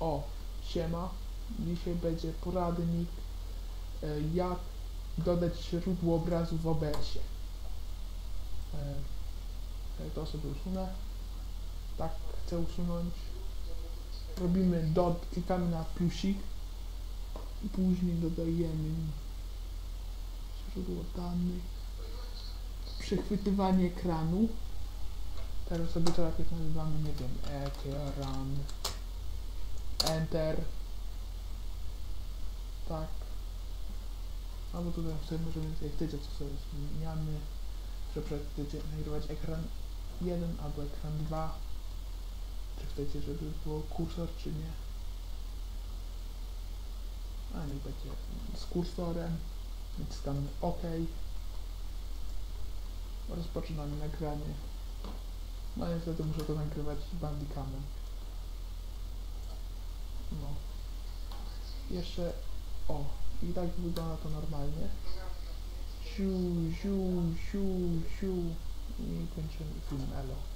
O, siema. Dzisiaj będzie poradnik, e, jak dodać źródło obrazu w OBS-ie. E, e, to sobie usunę. Tak, chcę usunąć. Robimy dot, klikamy na plusik i później dodajemy źródło danych. Przechwytywanie ekranu. Teraz sobie to jakoś nazywamy, nie wiem, ekran. Enter. Tak. Albo tutaj sobie możemy, jak chcecie, to sobie zmieniamy. Że chcecie nagrywać ekran 1 albo ekran 2. Czy chcecie, żeby było kursor, czy nie. A niech będzie z kursorem. Naciskamy OK. Rozpoczynamy nagranie. No niestety muszę to nagrywać bandicamem. No. Jeszcze... O, i tak wygląda to normalnie. Siu, siu, siu, siu. I kończymy film, elo.